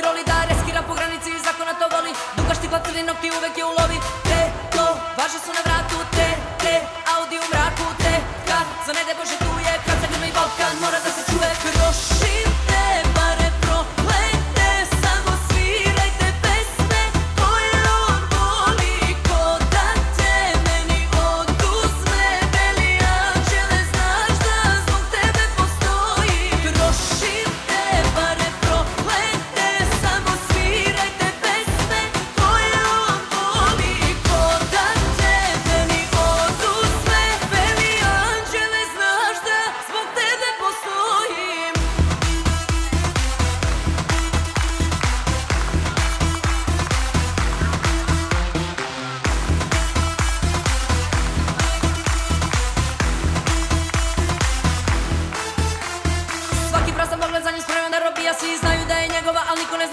руци роли да рескира по граници и Законот оголи. воли Дука штипа црни ногти увек ја улови Те, то, важи су на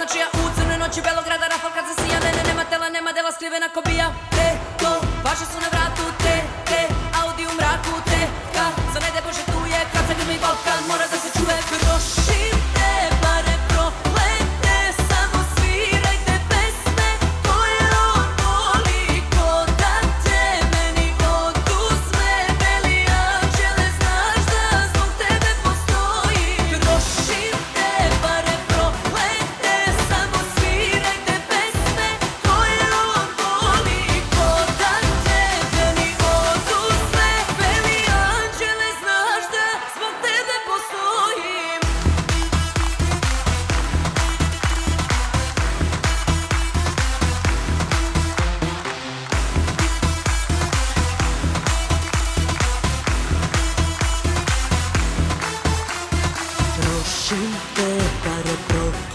but you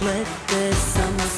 Let the sun.